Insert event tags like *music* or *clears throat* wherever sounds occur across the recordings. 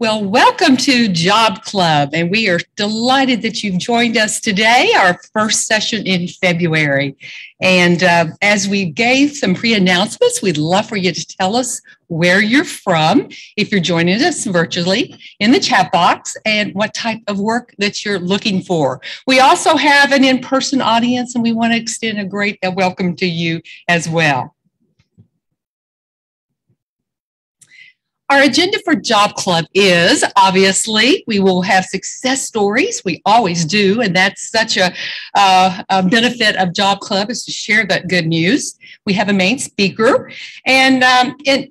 Well, welcome to Job Club, and we are delighted that you've joined us today, our first session in February. And uh, as we gave some pre announcements, we'd love for you to tell us where you're from, if you're joining us virtually in the chat box, and what type of work that you're looking for. We also have an in person audience, and we want to extend a great welcome to you as well. Our agenda for Job Club is obviously we will have success stories. We always do, and that's such a, uh, a benefit of Job Club is to share that good news. We have a main speaker, and, um, a,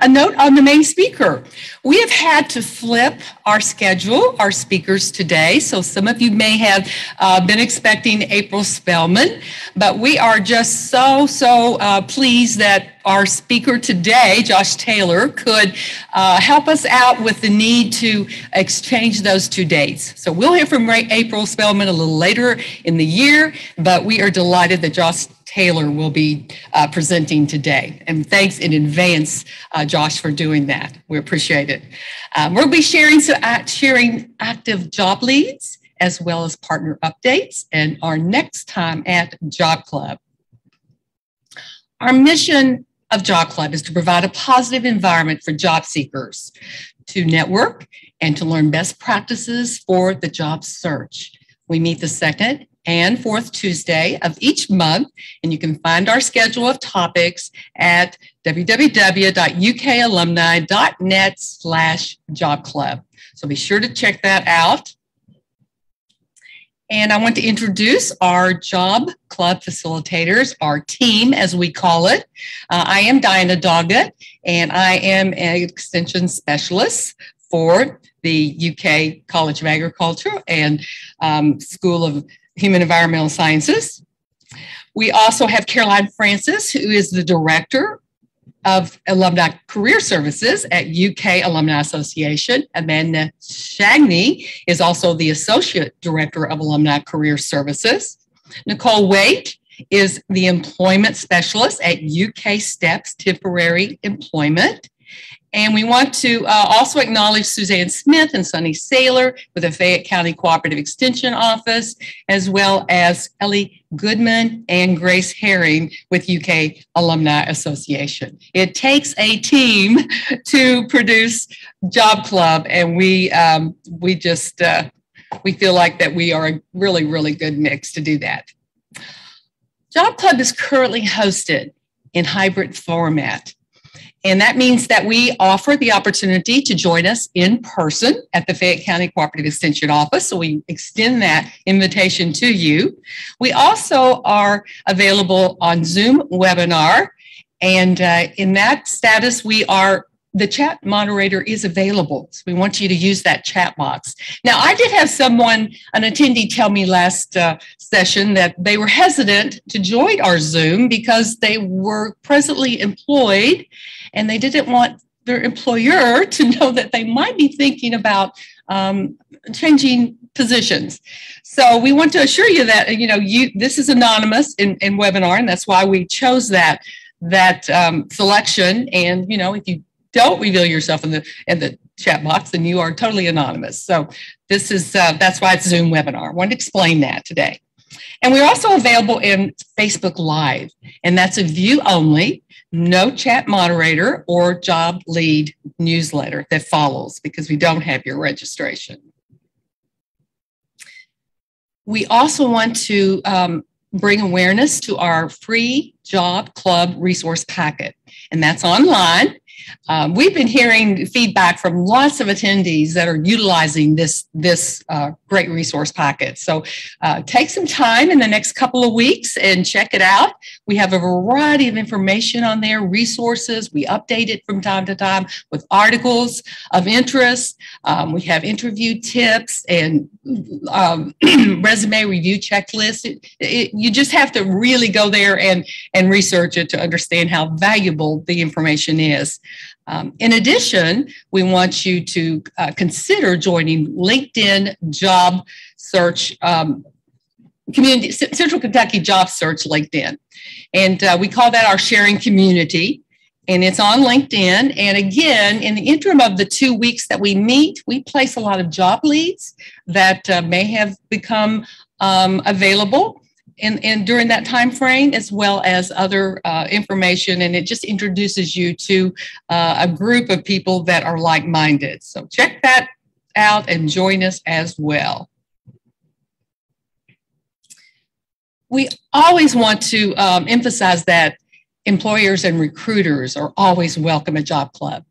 a, note on the main speaker. We have had to flip our schedule, our speakers today. So some of you may have uh, been expecting April Spellman, but we are just so, so uh, pleased that our speaker today, Josh Taylor, could uh, help us out with the need to exchange those two dates. So we'll hear from Ray April Spellman a little later in the year, but we are delighted that Josh Taylor will be uh, presenting today. And thanks in advance, uh, Josh, for doing that. We appreciate it. Um, we'll be sharing, so, sharing active job leads as well as partner updates and our next time at Job Club. Our mission of Job Club is to provide a positive environment for job seekers to network and to learn best practices for the job search. We meet the second and fourth Tuesday of each month. And you can find our schedule of topics at www.ukalumni.net slash job club. So be sure to check that out. And I want to introduce our job club facilitators, our team, as we call it. Uh, I am Diana Doggett, and I am an extension specialist for the UK College of Agriculture and um, School of Human Environmental Sciences. We also have Caroline Francis, who is the director of Alumni Career Services at UK Alumni Association. Amanda Shagney is also the Associate Director of Alumni Career Services. Nicole Waite is the Employment Specialist at UK STEPS Temporary Employment. And we want to uh, also acknowledge Suzanne Smith and Sunny Saylor with the Fayette County Cooperative Extension Office, as well as Ellie Goodman and Grace Herring with UK Alumni Association. It takes a team *laughs* to produce Job Club, and we um, we just uh, we feel like that we are a really really good mix to do that. Job Club is currently hosted in hybrid format. And that means that we offer the opportunity to join us in person at the Fayette County Cooperative Extension Office. So we extend that invitation to you. We also are available on Zoom webinar. And uh, in that status, we are the chat moderator is available. So we want you to use that chat box. Now, I did have someone, an attendee, tell me last uh, session that they were hesitant to join our Zoom because they were presently employed and they didn't want their employer *laughs* to know that they might be thinking about um, changing positions. So we want to assure you that you know you this is anonymous in, in webinar, and that's why we chose that that um, selection. And you know, if you don't reveal yourself in the in the chat box, then you are totally anonymous. So this is uh, that's why it's a Zoom webinar. I want to explain that today. And we're also available in Facebook Live, and that's a view only no chat moderator or job lead newsletter that follows because we don't have your registration. We also want to um, bring awareness to our free job club resource packet, and that's online. Um, we've been hearing feedback from lots of attendees that are utilizing this, this uh, great resource packet. So uh, take some time in the next couple of weeks and check it out. We have a variety of information on there, resources. We update it from time to time with articles of interest. Um, we have interview tips and um, *clears throat* resume review checklists. It, it, you just have to really go there and, and research it to understand how valuable the information is. Um, in addition, we want you to uh, consider joining LinkedIn Job Search um, Community Central Kentucky Job Search LinkedIn, and uh, we call that our sharing community. and it's on LinkedIn. And again, in the interim of the two weeks that we meet, we place a lot of job leads that uh, may have become um, available and, in during that time frame, as well as other uh, information. And it just introduces you to uh, a group of people that are like-minded. So check that out and join us as well. We always want to um, emphasize that employers and recruiters are always welcome at Job Club.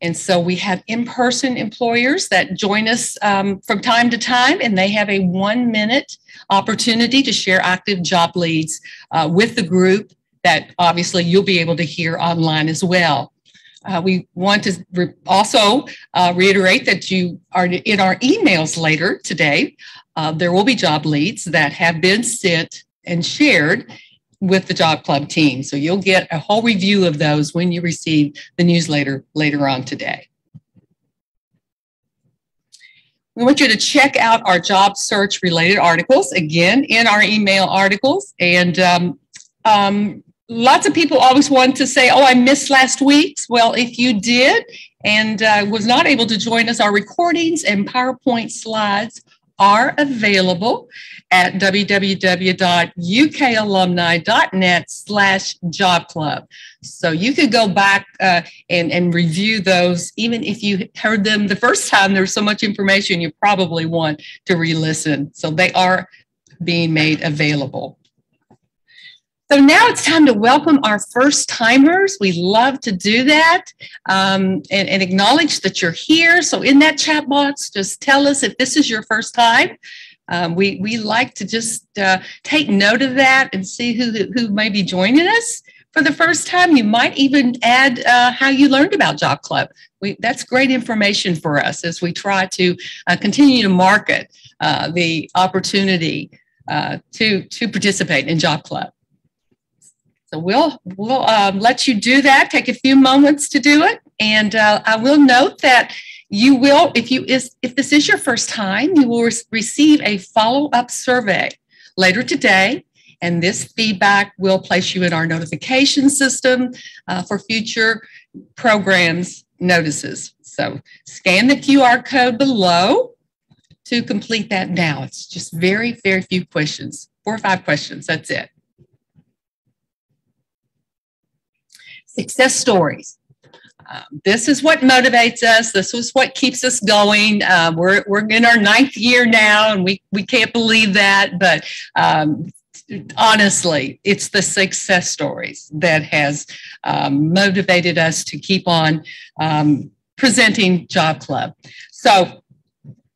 And so we have in person employers that join us um, from time to time, and they have a one minute opportunity to share active job leads uh, with the group that obviously you'll be able to hear online as well. Uh, we want to re- also uh, reiterate that you are in our emails later today. Uh, there will be job leads that have been sent and shared with the Job Club team. So you'll get a whole review of those when you receive the newsletter later on today. We want you to check out our job search related articles again in our email articles. And um, um, lots of people always want to say, Oh, I missed last week's. Well, if you did and uh, was not able to join us, our recordings and PowerPoint slides are available at www.ukalumni.net slash job club. So you could go back uh, and, and review those. Even if you heard them the first time, there's so much information you probably want to re-listen. So they are being made available. So now it's time to welcome our first timers. We love to do that um, and, and, acknowledge that you're here. So in that chat box, just tell us if this is your first time. Um, we, we like to just uh, take note of that and see who, who may be joining us for the first time. You might even add uh, how you learned about Job Club. We, that's great information for us as we try to uh, continue to market uh, the opportunity uh, to, to participate in Job Club. So we'll we'll um, let you do that. Take a few moments to do it, and uh, I will note that you will, if you is if this is your first time, you will re- receive a follow up survey later today, and this feedback will place you in our notification system uh, for future programs notices. So scan the QR code below to complete that now. It's just very, very few questions, four or five questions. That's it. success stories. Um, this is what motivates us. This is what keeps us going. Uh, we're, we're in our ninth year now, and we, we can't believe that. But um, honestly, it's the success stories that has um, motivated us to keep on um, presenting Job Club. So,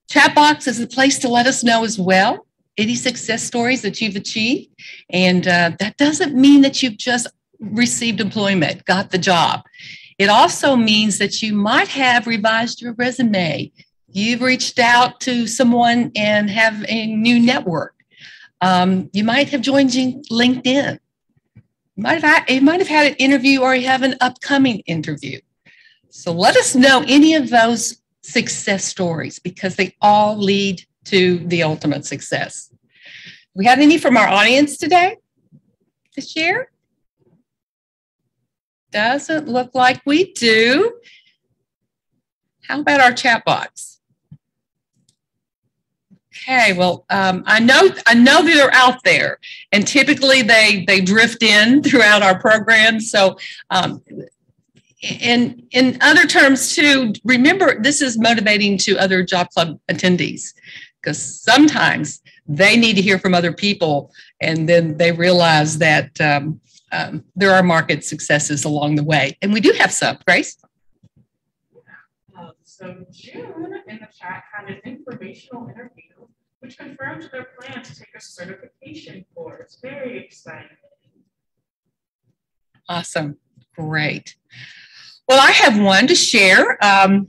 chat box is a place to let us know as well any success stories that you've achieved. And uh, that doesn't mean that you've just received employment, got the job. It also means that you might have revised your resume. You've reached out to someone and have a new network. Um, you might have joined LinkedIn. You might, have had, you might have had an interview or you have an upcoming interview. So let us know any of those success stories because they all lead to the ultimate success. We have any from our audience today to share? Doesn't look like we do. How about our chat box? Okay, well, um, I know I know they're out there, and typically they they drift in *laughs* throughout our program. So, um, in in other terms too, remember this is motivating to other job club attendees because sometimes they need to hear from other people, and then they realize that um, um, there are market successes along the way. And we do have some. Grace? Um, so June in the chat had an informational interview which confirmed their plan to take a certification course. Very exciting. Awesome. Great. Well, I have one to share. Um,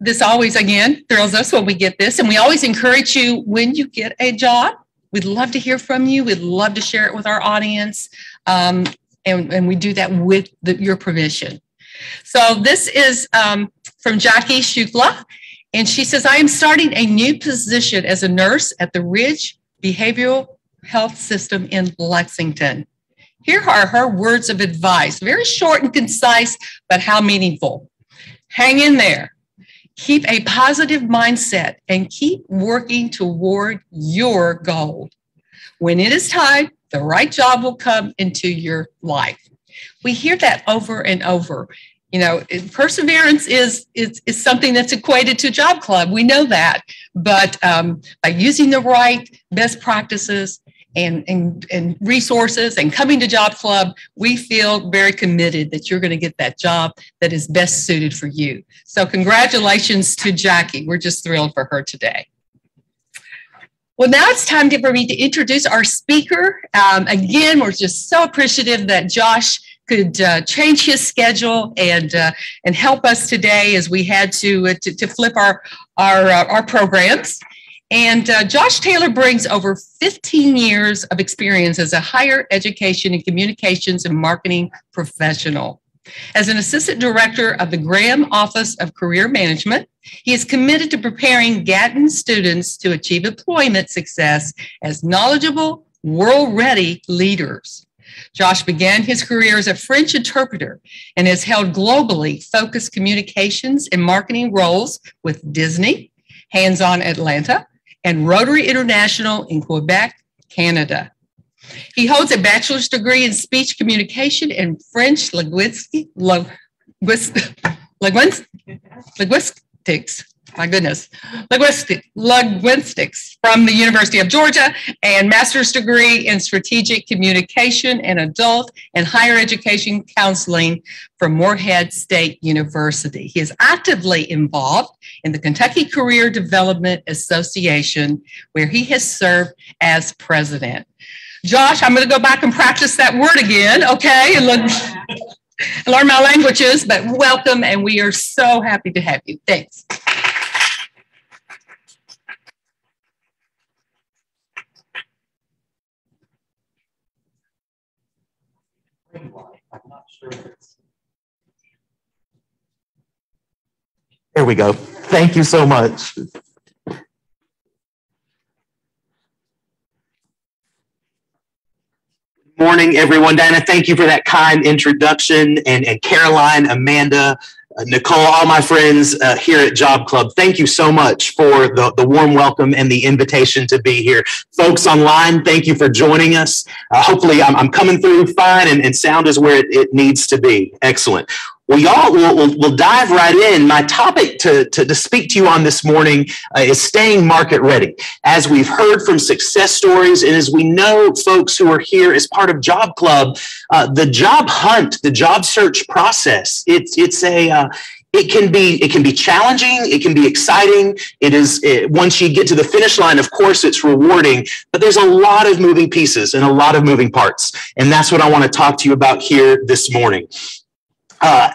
this always, again, thrills us when we get this. And we always encourage you when you get a job, we'd love to hear from you. We'd love to share it with our audience. Um, and, and we do that with the, your permission. So this is um, from Jackie Shukla. And she says, I am starting a new position as a nurse at the Ridge Behavioral Health System in Lexington. Here are her words of advice, very short and concise, but how meaningful. Hang in there. Keep a positive mindset and keep working toward your goal. When it is time, the right job will come into your life. We hear that over and over. You know, perseverance is, is, is something that's equated to job club. We know that. But um, by using the right best practices, and, and, and resources and coming to Job Club, we feel very committed that you're going to get that job that is best suited for you. So, congratulations to Jackie. We're just thrilled for her today. Well, now it's time to, for me to introduce our speaker. Um, again, we're just so appreciative that Josh could uh, change his schedule and uh, and help us today as we had to uh, to, to, flip our our uh, our programs. And uh, Josh Taylor brings over 15 years of experience as a higher education and communications and marketing professional. As an assistant director of the Graham Office of Career Management, he is committed to preparing Gatton students to achieve employment success as knowledgeable, world ready leaders. Josh began his career as a French interpreter and has held globally focused communications and marketing roles with Disney, Hands On Atlanta, and Rotary International in Quebec, Canada. He holds a bachelor's degree in speech communication and French linguistics, my goodness, linguistics, linguistics from the University of Georgia and master's degree in strategic communication and adult and higher education counseling from Morehead State University. He is actively involved in the Kentucky Career Development Association, where he has served as president. Josh, I'm going to go back and practice that word again, okay? And learn, learn my languages, but welcome, and we are so happy to have you. Thanks. There we go. Thank you so much. Morning, everyone. Diana, thank you for that kind introduction. And, and Caroline, Amanda, uh, Nicole, all my friends uh, here at Job Club, thank you so much for the, the warm welcome and the invitation to be here. Folks online, thank you for joining us. Uh, hopefully, I'm, I'm coming through fine and, and sound is where it, it needs to be. Excellent. Well, y'all, we'll, we'll, we'll, dive right in. My topic to, to, to speak to you on this morning uh, is staying market ready. As we've heard from success stories, and as we know folks who are here as part of Job Club, uh, the job hunt, the job search process, it's, it's a, uh, it can be it can be challenging it can be exciting it is it, once you get to the finish line of course it's rewarding but there's a lot of moving pieces and a lot of moving parts and that's what i want to talk to you about here this morning uh,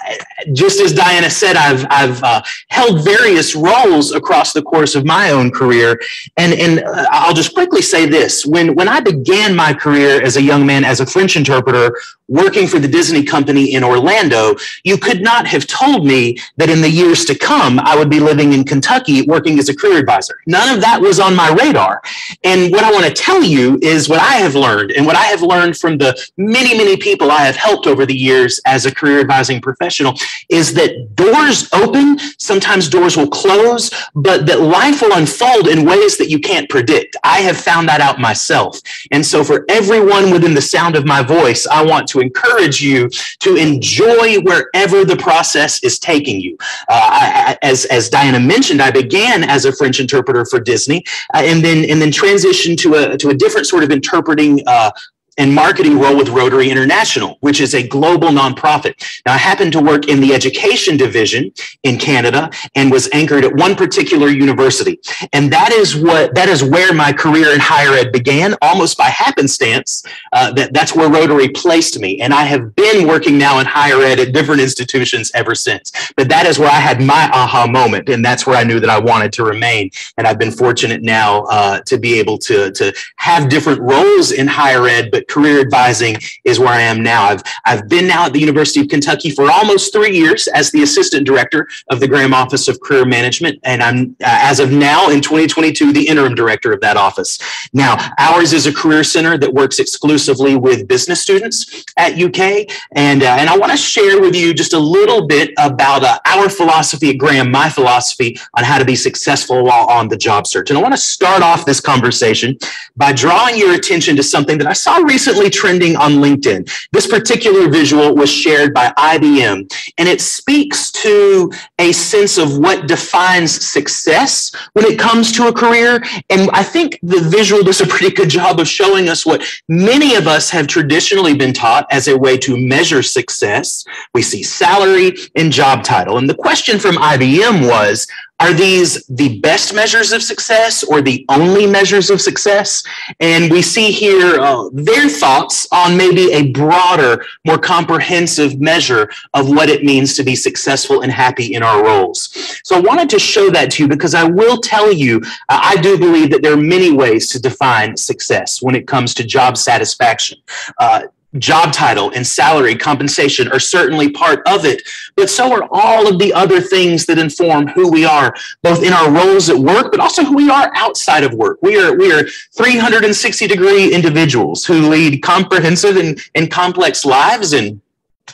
just as Diana said, I've, I've uh, held various roles across the course of my own career. And, and uh, I'll just quickly say this. When, when I began my career as a young man as a French interpreter, working for the Disney company in Orlando, you could not have told me that in the years to come, I would be living in Kentucky working as a career advisor. None of that was on my radar. And what I want to tell you is what I have learned and what I have learned from the many, many people I have helped over the years as a career advising professional is that doors open, sometimes doors will close, but that life will unfold in ways that you can't predict. I have found that out myself. And so for everyone within the sound of my voice, I want to encourage you to enjoy wherever the process is taking you. Uh, I, as, as Diana mentioned, I began as a French interpreter for Disney uh, and then and then transitioned to a, to a different sort of interpreting uh, and marketing role with Rotary International, which is a global nonprofit. Now, I happen to work in the education division in Canada and was anchored at one particular university. And that is what that is where my career in higher ed began, almost by happenstance. Uh, that, that's where Rotary placed me. And I have been working now in higher ed at different institutions ever since. But that is where I had my aha moment. And that's where I knew that I wanted to remain. And I've been fortunate now uh, to be able to, to have different roles in higher ed, but career advising is where I am now. I've I've been now at the University of Kentucky for almost three years as the assistant director, of the Graham Office of Career Management, and I'm, uh, as of now in 2022, the interim director of that office. Now, ours is a career center that works exclusively with business students at UK, and, uh, and I want to share with you just a little bit about uh, our philosophy at Graham, my philosophy on how to be successful while on the job search. And I want to start off this conversation by drawing your attention to something that I saw recently trending on LinkedIn. This particular visual was shared by IBM, and it speaks to a sense of what defines success when it comes to a career. And I think the visual does a pretty good job of showing us what many of us have traditionally been taught as a way to measure success. We see salary and job title. And the question from IBM was, are these the best measures of success or the only measures of success? And we see here uh, their thoughts on maybe a broader, more comprehensive measure of what it means to be successful and happy in our roles. So I wanted to show that to you because I will tell you, uh, I do believe that there are many ways to define success when it comes to job satisfaction. Uh, job title and salary compensation are certainly part of it but so are all of the other things that inform who we are both in our roles at work but also who we are outside of work. We are we are 360 degree individuals who lead comprehensive and, and complex lives and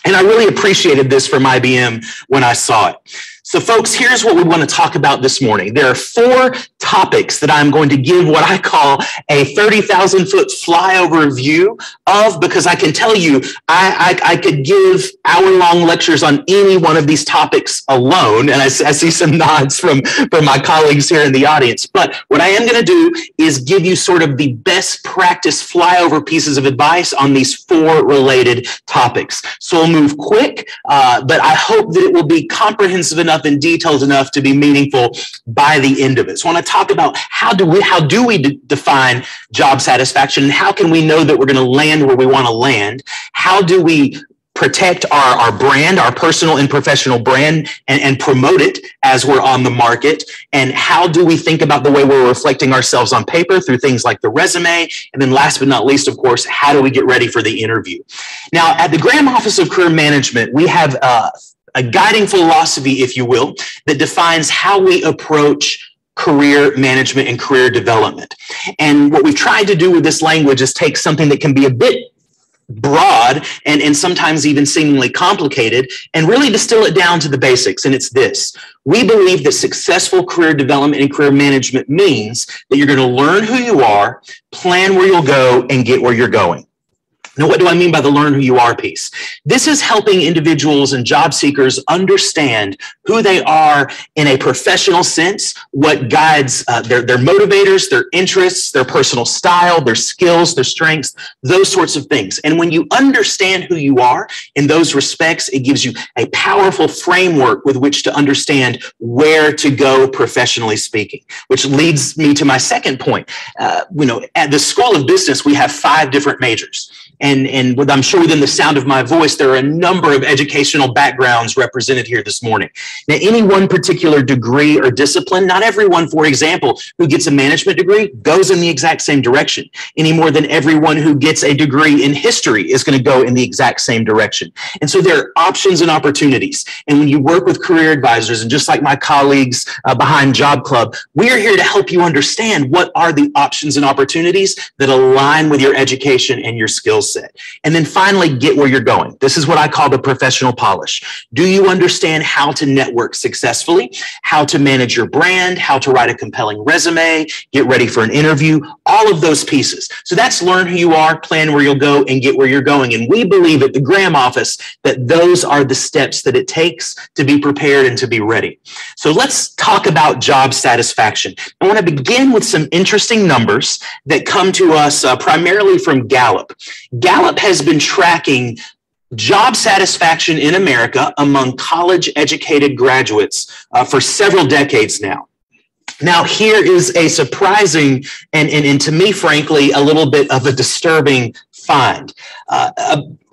and i really appreciated this from ibm when i saw it so, folks, here's what we want to talk about this morning. There are four topics that I'm going to give what I call a 30,000 foot flyover view of, because I can tell you, I, I, I could give hour long lectures on any one of these topics alone. And I, I see some *laughs* nods from, from my colleagues here in the audience. But what I am going to do is give you sort of the best practice flyover pieces of advice on these four related topics. So, we'll move quick, uh, but I hope that it will be comprehensive enough enough and detailed enough to be meaningful by the end of it. So I want to talk about how do we how do we d- define job satisfaction and how can we know that we're going to land where we want to land? How do we protect our, our brand, our personal and professional brand, and, and promote it as we're on the market? And how do we think about the way we're reflecting ourselves on paper through things like the resume? And then last but not least, of course, how do we get ready for the interview? Now, at the Graham Office of Career Management, we have uh, a guiding philosophy, if you will, that defines how we approach career management and career development. And what we've tried to do with this language is take something that can be a bit broad and, and sometimes even seemingly complicated and really distill it down to the basics. And it's this we believe that successful career development and career management means that you're going to learn who you are, plan where you'll go, and get where you're going. Now, what do I mean by the learn who you are piece? This is helping individuals and job seekers understand who they are in a professional sense, what guides uh, their, their motivators, their interests, their personal style, their skills, their strengths, those sorts of things. And when you understand who you are in those respects, it gives you a powerful framework with which to understand where to go professionally speaking, which leads me to my second point. Uh, you know, at the School of Business, we have five different majors. And, and I'm sure within the sound of my voice, there are a number of educational backgrounds represented here this morning. Now, any one particular degree or discipline, not everyone, for example, who gets a management degree goes in the exact same direction, any more than everyone who gets a degree in history is going to go in the exact same direction. And so there are options and opportunities. And when you work with career advisors, and just like my colleagues uh, behind Job Club, we are here to help you understand what are the options and opportunities that align with your education and your skills set. And then finally, get where you're going. This is what I call the professional polish. Do you understand how to network successfully, how to manage your brand, how to write a compelling resume, get ready for an interview, all of those pieces. So that's learn who you are, plan where you'll go, and get where you're going. And we believe at the Graham office that those are the steps that it takes to be prepared and to be ready. So let's talk about job satisfaction. I want to begin with some interesting numbers that come to us uh, primarily from Gallup. Gallup has been tracking job satisfaction in America among college educated graduates uh, for several decades now. Now, here is a surprising and, and, and to me, frankly, a little bit of a disturbing find. Uh,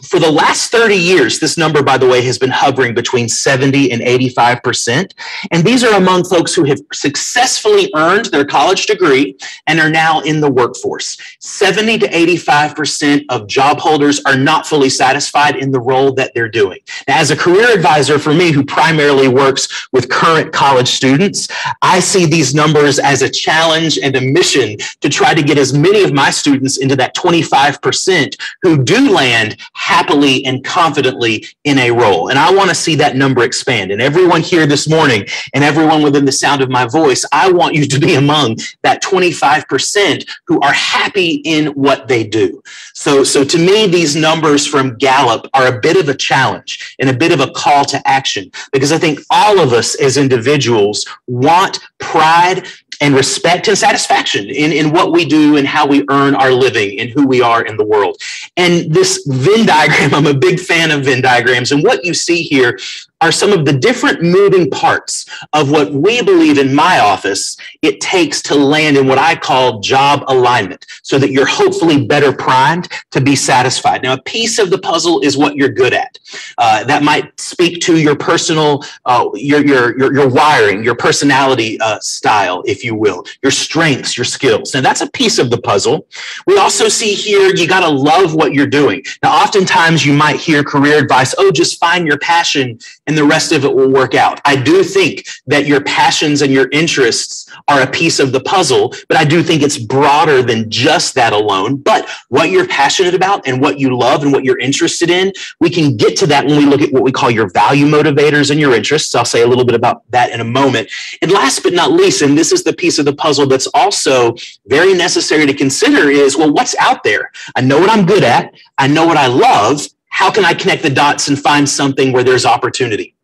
for the last 30 years, this number, by the way, has been hovering between 70 and 85%. And these are among folks who have successfully earned their college degree and are now in the workforce. 70 to 85% of job holders are not fully satisfied in the role that they're doing. Now, as a career advisor for me, who primarily works with current college students, I see these numbers as a challenge and a mission to try to get as many of my students into that 25% who do land happily and confidently in a role. And I want to see that number expand. And everyone here this morning and everyone within the sound of my voice, I want you to be among that 25% who are happy in what they do. So, so to me, these numbers from Gallup are a bit of a challenge and a bit of a call to action because I think all of us as individuals want pride and respect and satisfaction in, in what we do and how we earn our living and who we are in the world. And this Venn diagram, *laughs* I'm a big fan of Venn diagrams. And what you see here are some of the different moving parts of what we believe in my office it takes to land in what I call job alignment so that you're hopefully better primed to be satisfied. Now, a piece of the puzzle is what you're good at. Uh, that might speak to your personal, uh, your, your, your, your, wiring, your personality uh, style, if you will, your strengths, your skills. Now, that's a piece of the puzzle. We also see here you got to love what you're doing. Now, oftentimes you might hear career advice, oh, just find your passion and the rest of it will work out. I do think that your passions and your interests are a piece of the puzzle, but I do think it's broader than just that alone. But what you're passionate about and what you love and what you're interested in, we can get to that when we look at what we call your value motivators and your interests. I'll say a little bit about that in a moment. And last but not least, and this is the piece of the puzzle that's also very necessary to consider is, well, what's out there? I know what I'm good at. I know what I love how can I connect the dots and find something where there's opportunity?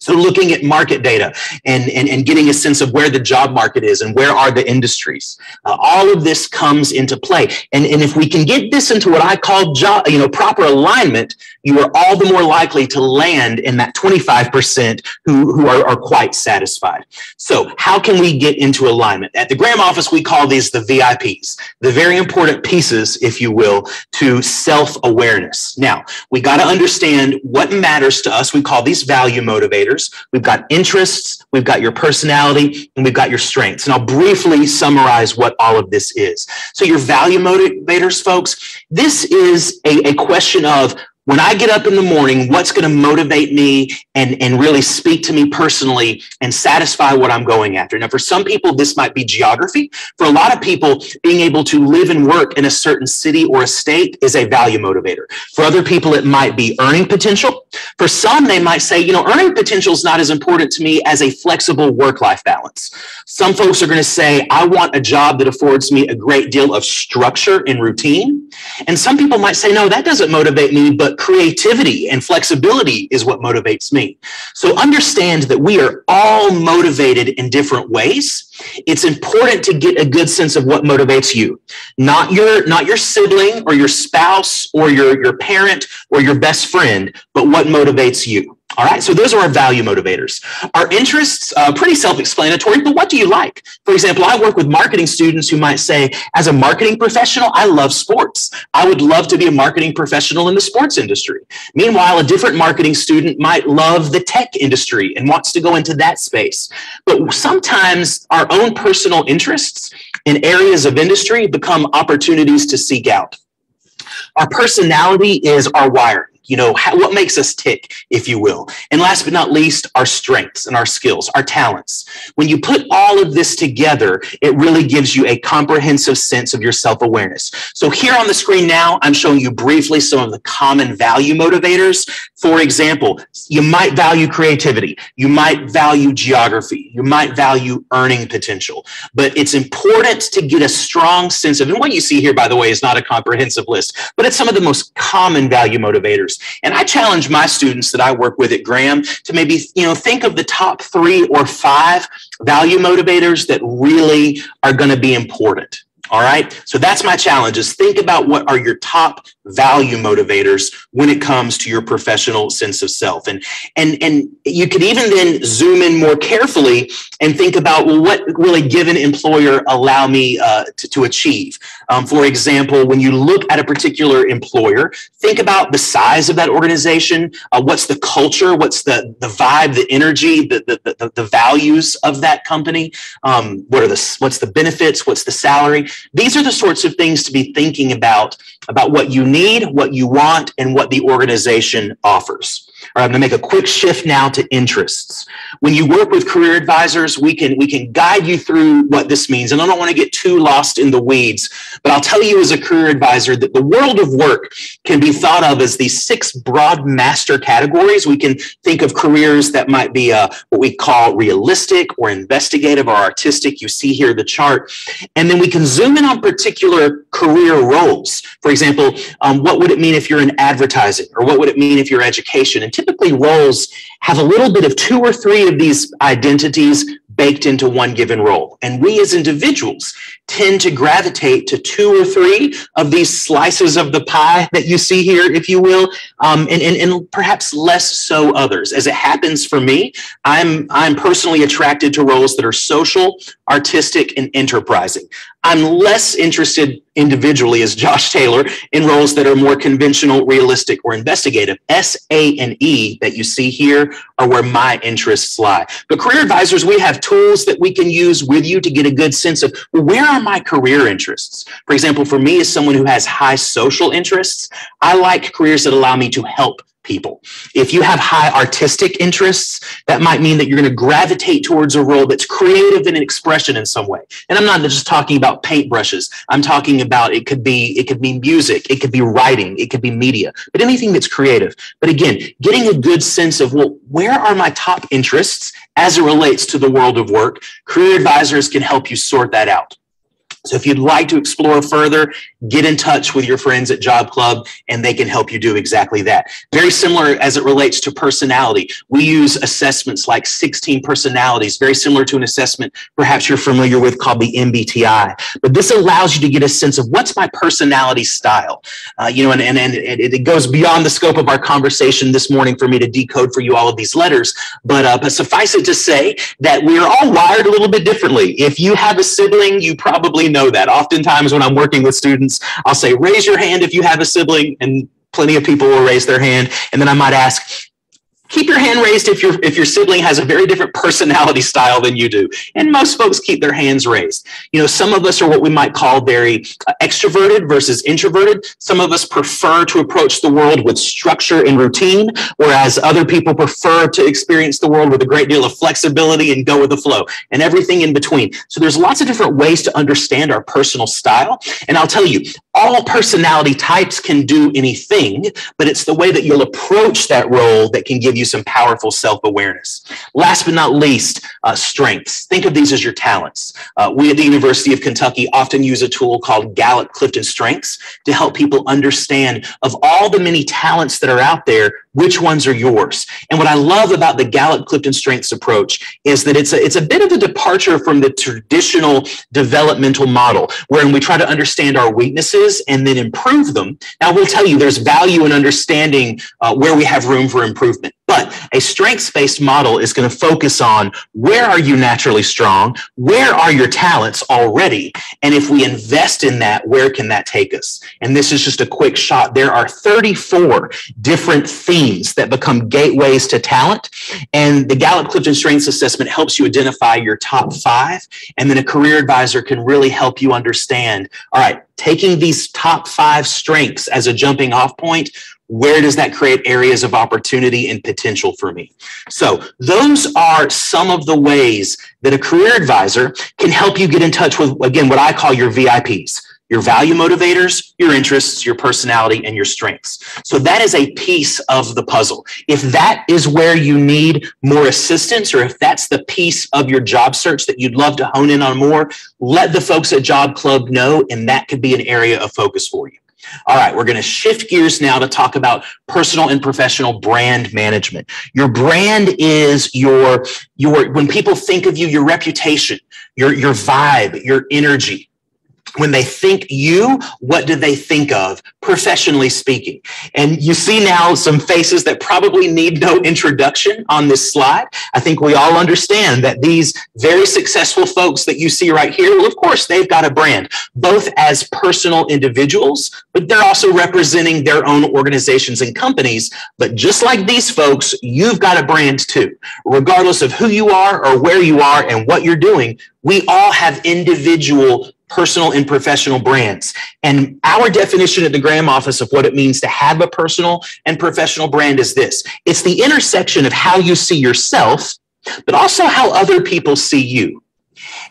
So looking at market data and, and, and getting a sense of where the job market is and where are the industries, uh, all of this comes into play. And, and if we can get this into what I call job, you know, proper alignment, you are all the more likely to land in that 25% who, who are, are quite satisfied. So how can we get into alignment? At the Graham office, we call these the VIPs, the very important pieces, if you will, to self-awareness. Now, we got to understand what matters to us. We call these value motivators We've got interests, we've got your personality, and we've got your strengths. And I'll briefly summarize what all of this is. So, your value motivators, folks, this is a, a question of when I get up in the morning, what's going to motivate me and, and really speak to me personally and satisfy what I'm going after? Now, for some people, this might be geography. For a lot of people, being able to live and work in a certain city or a state is a value motivator. For other people, it might be earning potential. For some, they might say, you know, earning potential is not as important to me as a flexible work life balance. Some folks are going to say, I want a job that affords me a great deal of structure and routine. And some people might say, no, that doesn't motivate me, but creativity and flexibility is what motivates me. So understand that we are all motivated in different ways. It's important to get a good sense of what motivates you, not your, not your sibling or your spouse or your, your parent or your best friend, but what motivates you. All right, so those are our value motivators. Our interests, uh, pretty self-explanatory, but what do you like? For example, I work with marketing students who might say, as a marketing professional, I love sports. I would love to be a marketing professional in the sports industry. Meanwhile, a different marketing student might love the tech industry and wants to go into that space. But sometimes our own personal interests in areas of industry become opportunities to seek out. Our personality is our wire you know, how, what makes us tick, if you will. And last but not least, our strengths and our skills, our talents. When you put all of this together, it really gives you a comprehensive sense of your self awareness. So here on the screen now, I'm showing you briefly some of the common value motivators. For example, you might value creativity, you might value geography, you might value earning potential, but it's important to get a strong sense of, and what you see here, by the way, is not a comprehensive list, but it's some of the most common value motivators. And I challenge my students that I work with at Graham to maybe, you know, think of the top three or five value motivators that really are going to be important. All right. So that's my challenge is think about what are your top value motivators when it comes to your professional sense of self. And and and you could even then zoom in more carefully and think about well, what will a given employer allow me uh, to, to achieve? Um, for example, when you look at a particular employer, think about the size of that organization. Uh, what's the culture? What's the the vibe, the energy, the the, the, the values of that company? Um, what are the what's the benefits? What's the salary? These are the sorts of things to be thinking about about what you need, what you want, and what the organization offers. All right, I'm going to make a quick shift now to interests. When you work with career advisors, we can we can guide you through what this means. And I don't want to get too lost in the weeds, but I'll tell you as a career advisor that the world of work can be thought of as these six broad master categories. We can think of careers that might be uh, what we call realistic or investigative or artistic. You see here the chart, and then we can zoom in on particular career roles. For example, um, what would it mean if you're in advertising, or what would it mean if you're education? And typically roles have a little bit of two or three of these identities baked into one given role. And we as individuals tend to gravitate to two or three of these slices of the pie that you see here, if you will, um, and, and, and perhaps less so others. As it happens for me, I'm, I'm personally attracted to roles that are social, artistic, and enterprising. I'm less interested individually as Josh Taylor in roles that are more conventional, realistic, or investigative. S, A, and E that you see here are where my interests lie. But career advisors, we have tools that we can use with you to get a good sense of well, where are my career interests? For example, for me, as someone who has high social interests, I like careers that allow me to help people. If you have high artistic interests, that might mean that you're going to gravitate towards a role that's creative in expression in some way. And I'm not just talking about paintbrushes. I'm talking about it could be it could be music, it could be writing, it could be media, but anything that's creative. But again, getting a good sense of well, where are my top interests as it relates to the world of work? Career advisors can help you sort that out. So if you'd like to explore further, get in touch with your friends at Job Club and they can help you do exactly that. Very similar as it relates to personality. We use assessments like 16 personalities, very similar to an assessment perhaps you're familiar with called the MBTI. But this allows you to get a sense of what's my personality style. Uh, you know, and, and, and it goes beyond the scope of our conversation this morning for me to decode for you all of these letters. But, uh, but suffice it to say that we are all wired a little bit differently. If you have a sibling, you probably know that. Oftentimes, when I'm working with students, I'll say, raise your hand if you have a sibling, and plenty of people will raise their hand. And then I might ask, keep your hand raised if your if your sibling has a very different personality style than you do. And most folks keep their hands raised. You know some of us are what we might call very uh, extroverted versus introverted. Some of us prefer to approach the world with structure and routine whereas other people prefer to experience the world with a great deal of flexibility and go with the flow and everything in between. So there's lots of different ways to understand our personal style. And i'll tell you all personality types can do anything but it's the way that you'll approach that role that can give you you some powerful self awareness. Last but not least, uh, strengths. Think of these as your talents. Uh, we at the University of Kentucky often use a tool called Gallup Clifton Strengths to help people understand of all the many talents that are out there, which ones are yours. And what I love about the Gallup Clifton Strengths approach is that it's a, it's a bit of a departure from the traditional developmental model, wherein we try to understand our weaknesses and then improve them. Now, we'll tell you there's value in understanding uh, where we have room for improvement. But a strengths based model is going to focus on where are you naturally strong? Where are your talents already? And if we invest in that, where can that take us? And this is just a quick shot. There are 34 different themes that become gateways to talent. And the Gallup Clifton Strengths Assessment helps you identify your top five. And then a career advisor can really help you understand all right, taking these top five strengths as a jumping off point, where does that create areas of opportunity and potential for me? So, those are some of the ways that a career advisor can help you get in touch with, again, what I call your VIPs your value motivators, your interests, your personality, and your strengths. So that is a piece of the puzzle. If that is where you need more assistance, or if that's the piece of your job search that you'd love to hone in on more, let the folks at Job Club know, and that could be an area of focus for you. All right, we're going to shift gears now to talk about personal and professional brand management. Your brand is your your when people think of you, your reputation, your your vibe, your energy. When they think you, what do they think of professionally speaking? And you see now some faces that probably need no introduction on this slide. I think we all understand that these very successful folks that you see right here, well, of course, they've got a brand, both as personal individuals, but they're also representing their own organizations and companies. But just like these folks, you've got a brand too. Regardless of who you are or where you are and what you're doing, we all have individual personal and professional brands. And our definition at the Graham office of what it means to have a personal and professional brand is this it's the intersection of how you see yourself, but also how other people see you.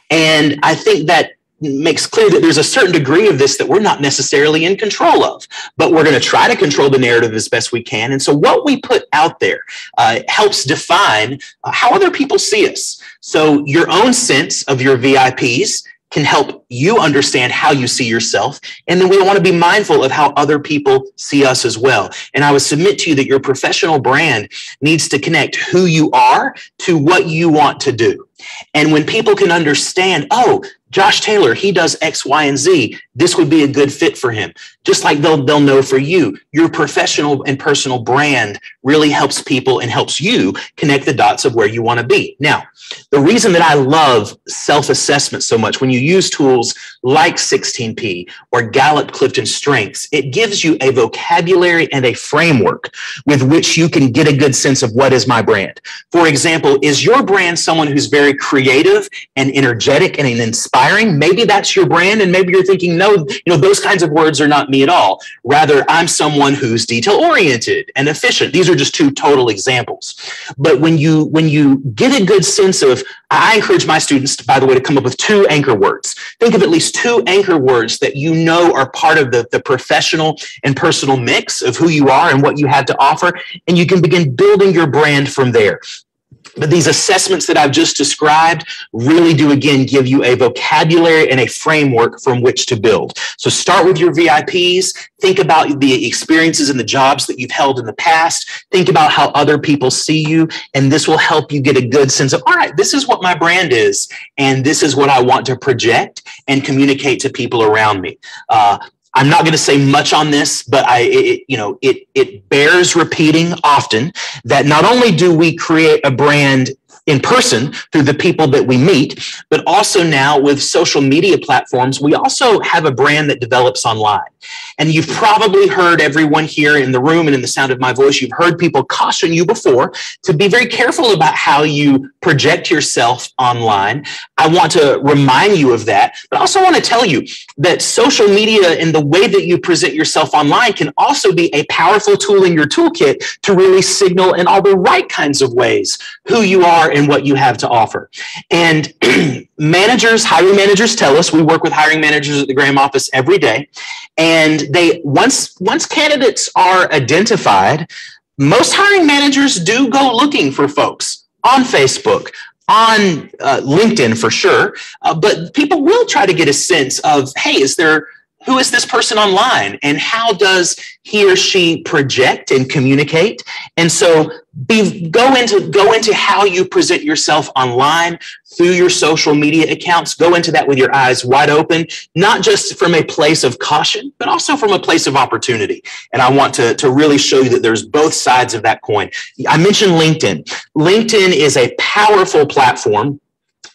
And I think that makes clear that there's a certain degree of this that we're not necessarily in control of, but we're going to try to control the narrative as best we can. And so, what we put out there uh, helps define uh, how other people see us. So, your own sense of your VIPs can help you understand how you see yourself. And then we want to be mindful of how other people see us as well. And I would submit to you that your professional brand needs to connect who you are to what you want to do. And when people can understand, oh, Josh Taylor, he does X, Y, and Z. This would be a good fit for him. Just like they'll, they'll know for you, your professional and personal brand really helps people and helps you connect the dots of where you want to be. Now, the reason that I love self assessment so much, when you use tools like 16P or Gallup Clifton Strengths, it gives you a vocabulary and a framework with which you can get a good sense of what is my brand. For example, is your brand someone who's very creative and energetic and inspiring? inspiring. Maybe that's your brand, and maybe you're thinking, no, you know, those kinds of words are not me at all. Rather, I'm someone who's detail oriented and efficient. These are just two total examples. But when you when you get a good sense of, I encourage my students, by the way, to come up with two anchor words. Think of at least two anchor words that you know are part of the, the professional and personal mix of who you are and what you have to offer, and you can begin building your brand from there. But these assessments that I've just described really do again give you a vocabulary and a framework from which to build. So start with your VIPs, think about the experiences and the jobs that you've held in the past, think about how other people see you, and this will help you get a good sense of, all right, this is what my brand is, and this is what I want to project and communicate to people around me. Uh, I'm not going to say much on this, but I, it, you know, it it bears repeating often that not only do we create a brand in person through the people that we meet, but also now with social media platforms, we also have a brand that develops online. And you've probably heard everyone here in the room and in the sound of my voice, you've heard people caution you before to be very careful about how you project yourself online. I want to remind you of that, but I also want to tell you that social media and the way that you present yourself online can also be a powerful tool in your toolkit to really signal in all the right kinds of ways who you are and what you have to offer. And *clears throat* managers, hiring managers tell us, we work with hiring managers at the Graham office every day. And they once once candidates are identified, most hiring managers do go looking for folks on Facebook, on uh, LinkedIn for sure. Uh, but people will try to get a sense of, hey, is there who is this person online? And how does he or she project and communicate? And so be go into go into how you present yourself online through your social media accounts. Go into that with your eyes wide open not just from a place of caution but also from a place of opportunity. And i want to, to really show you that there's both sides of that coin. I mentioned linkedin. Linkedin is a powerful platform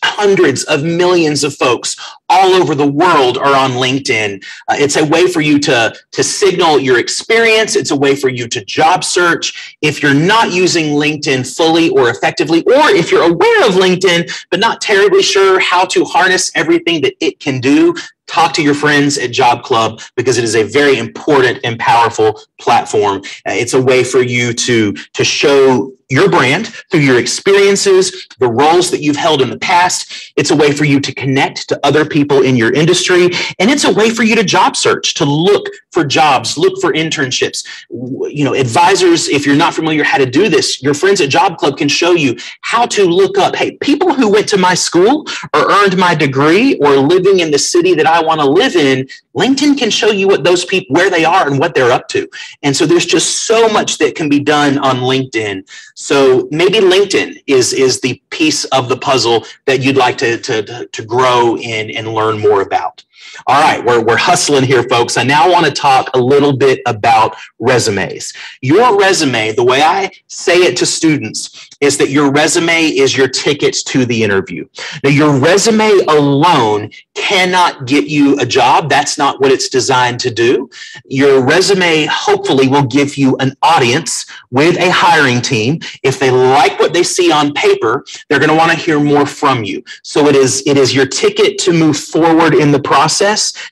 hundreds of millions of folks all over the world are on LinkedIn. Uh, it's a way for you to, to signal your experience. It's a way for you to job search. If you're not using LinkedIn fully or effectively, or if you're aware of LinkedIn, but not terribly sure how to harness everything that it can do, talk to your friends at Job Club because it is a very important and powerful platform. Uh, it's a way for you to, to show your brand through your experiences, the roles that you've held in the past. It's a way for you to connect to other people in your industry. And it's a way for you to job search, to look for jobs, look for internships. You know, advisors, if you're not familiar how to do this, your friends at Job Club can show you how to look up, hey, people who went to my school or earned my degree or living in the city that I want to live in, LinkedIn can show you what those people, where they are and what they're up to. And so there's just so much that can be done on LinkedIn. So maybe LinkedIn is, is the piece of the puzzle that you'd like to, to, to grow in and learn more about. All right, we're, we're hustling here, folks. I now want to talk a little bit about resumes. Your resume, the way I say it to students, is that your resume is your ticket to the interview. Now, your resume alone cannot get you a job. That's not what it's designed to do. Your resume hopefully will give you an audience with a hiring team. If they like what they see on paper, they're going to want to hear more from you. So it is it is your ticket to move forward in the process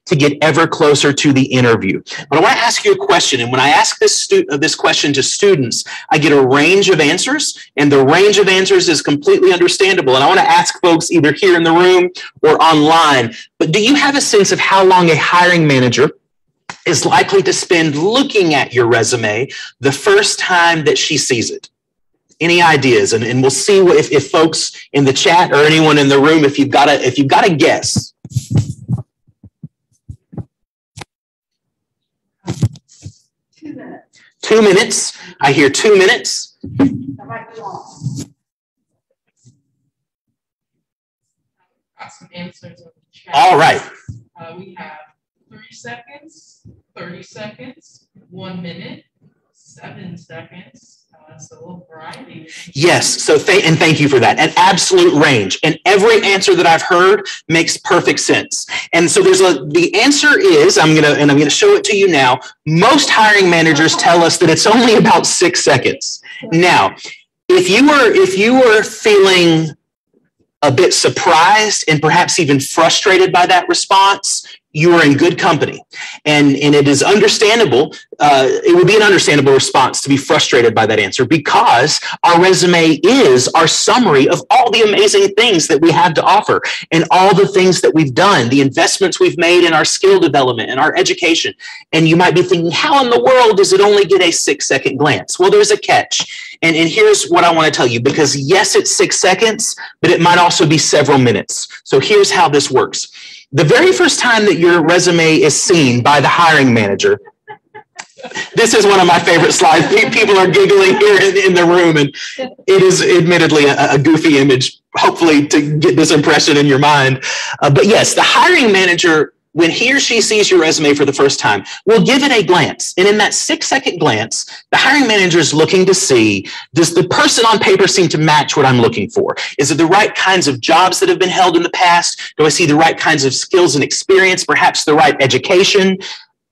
to get ever closer to the interview. But I want to ask you a question, and when I ask this stu- uh, this question to students, I get a range of answers, and the range of answers is completely understandable. And I want to ask folks either here in the room or online, but do you have a sense of how long a hiring manager is likely to spend looking at your resume the first time that she sees it? Any ideas? And, and we'll see if, if folks in the chat or anyone in the room, if you've got a if you've got a guess. Two minutes. Two minutes. I hear two minutes. That might be long. Got some answers in the chat. All right. Uh, we have three seconds, thirty seconds, one minute, seven seconds, Yes. So th- and thank you for that. An absolute range. And every answer that I've heard makes perfect sense. And so there's a the answer is I'm gonna and I'm gonna show it to you now. Most hiring managers tell us that it's only about six seconds. Now, if you were if you were feeling a bit surprised and perhaps even frustrated by that response, you are in good company. And, and it is understandable, uh, it would be an understandable response to be frustrated by that answer because our resume is our summary of all the amazing things that we have to offer and all the things that we've done, the investments we've made in our skill development and our education. And you might be thinking, how in the world does it only get a six second glance? Well, there's a catch. And, and here's what I want to tell you because yes, it's six seconds, but it might also be several minutes. So here's how this works. The very first time that your resume is seen by the hiring manager, this is one of my favorite slides. People are giggling here in, the room, and it is admittedly a, a, goofy image, hopefully, to get this impression in your mind. Uh, but yes, the hiring manager when he or she sees your resume for the first time, will give it a glance. And in that six second glance, the hiring manager is looking to see does the person on paper seem to match what I'm looking for? Is it the right kinds of jobs that have been held in the past? Do I see the right kinds of skills and experience, perhaps the right education?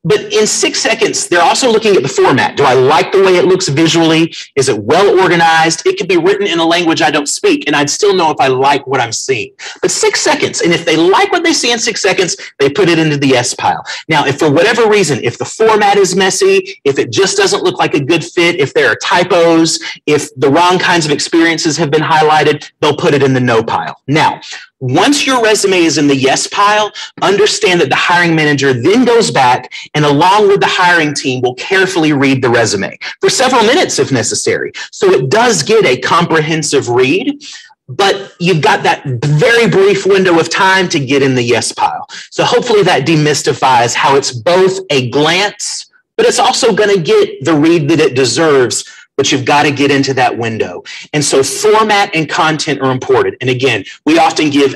But in six seconds, they're also looking at the format. Do I like the way it looks visually? Is it well organized? It could be written in a language I don't speak, and I'd still know if I like what I'm seeing. But six seconds, and if they like what they see in six seconds, they put it into the yes pile. Now, if for whatever reason, if the format is messy, if it just doesn't look like a good fit, if there are typos, if the wrong kinds of experiences have been highlighted, they'll put it in the no pile. Now, once your resume is in the yes pile, understand that the hiring manager then goes back and along with the hiring team will carefully read the resume for several minutes if necessary. So it does get a comprehensive read, but you've got that very brief window of time to get in the yes pile. So hopefully that demystifies how it's both a glance, but it's also going to get the read that it deserves but you've got to get into that window. And so format and content are important. And again, we often give